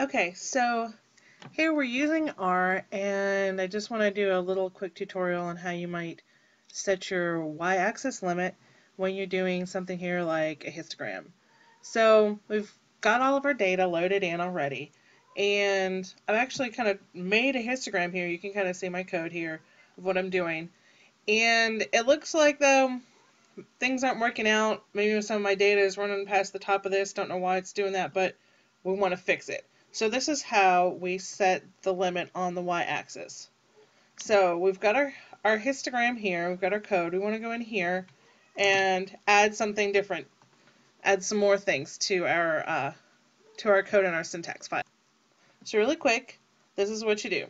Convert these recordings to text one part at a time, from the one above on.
Okay, so here we're using R and I just want to do a little quick tutorial on how you might set your y-axis limit when you're doing something here like a histogram. So we've got all of our data loaded in already and I've actually kind of made a histogram here. You can kind of see my code here of what I'm doing. And it looks like though things aren't working out. Maybe some of my data is running past the top of this. Don't know why it's doing that, but we want to fix it. So this is how we set the limit on the y-axis. So we've got our, our histogram here, we've got our code, we want to go in here and add something different, add some more things to our, uh, to our code in our syntax file. So really quick, this is what you do.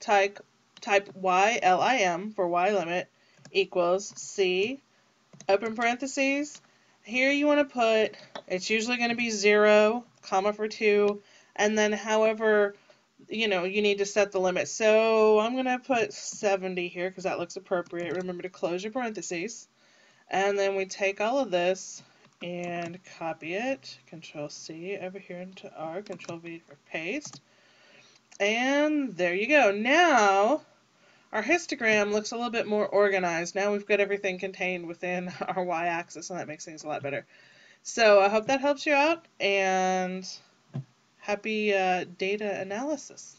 Type, type YLIM for Y limit equals C, open parentheses, here you want to put, it's usually going to be 0, comma for 2, and then however, you know, you need to set the limit. So I'm going to put 70 here because that looks appropriate. Remember to close your parentheses. And then we take all of this and copy it, Control C over here into R, Control V for paste. And there you go. Now, our histogram looks a little bit more organized. Now we've got everything contained within our y-axis, and that makes things a lot better. So I hope that helps you out, and happy uh, data analysis.